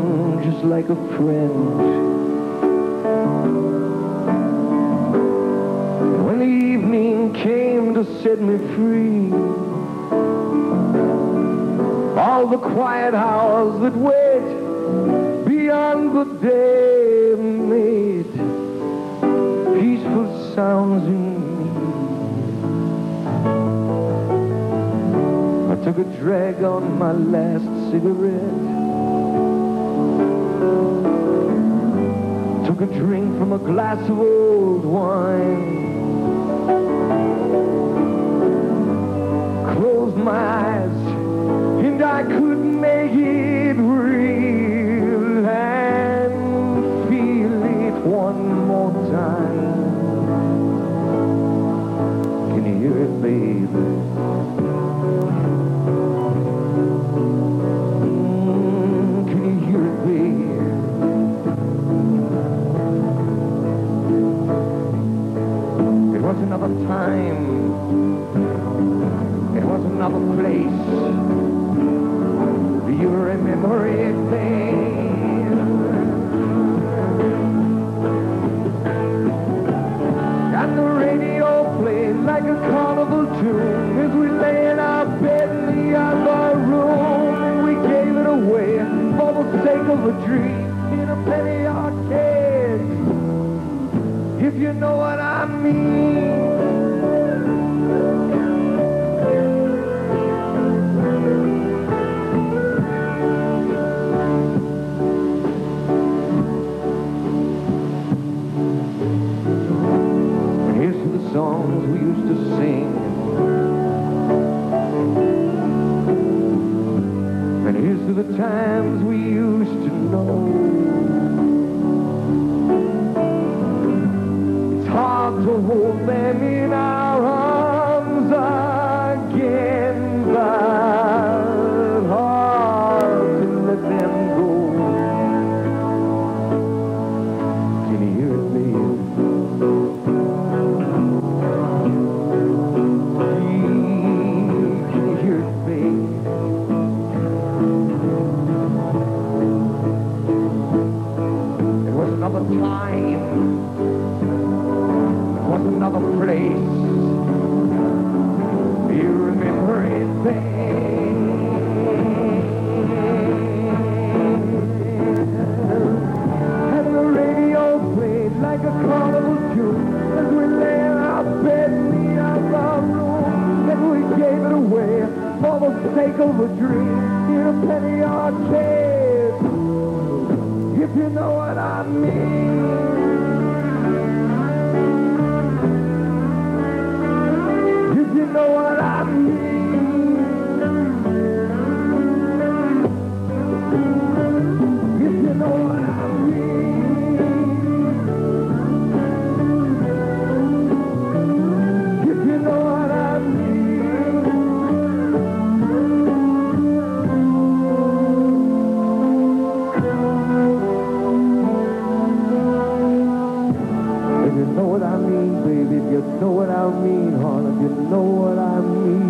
on just like a friend. When the evening came to set me free, all the quiet hours that wait beyond the day made peaceful sounds in me. I took a drag on my last cigarette. Took a drink from a glass of old wine. Closed my eyes and I could make it real and feel it one more time. Another time. It was another place. Do you remember it, babe? And the radio played like a carnival tune as we lay in our bed in the other room and we gave it away for the sake of a dream in a penny arcade. If you know what I mean. To the times we used to know. It's hard to hold them in our arms another place. You remember like a carnival tune as we lay in our bed. And we gave it away for the sake of a dream in a penny arcade. If you know what I mean. Amen. know what I mean.